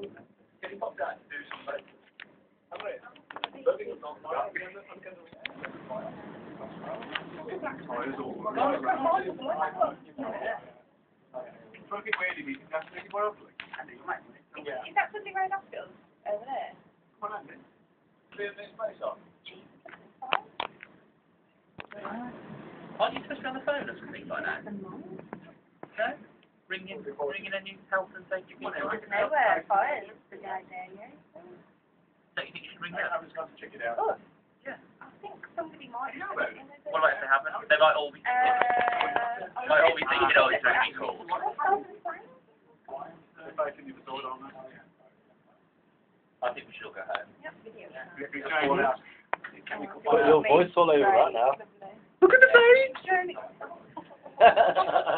Is that something after us over there? Come on, Andy. Clear this place off. Aren't you supposed to on the phone or something like that? No? Ringing, ringing any health and safety people? Nowhere, fire. The guy there, yeah. Don't you think you should ring I them? was going to check it out. Oh, Yeah. I think somebody might have. about it in the- What about if they haven't? They might all be, Uh, might all be thinking, oh, it's only called. If I can leave the door on there. I think we should all go home. Yep, video. If you change Put your voice all over that now. Look at the page!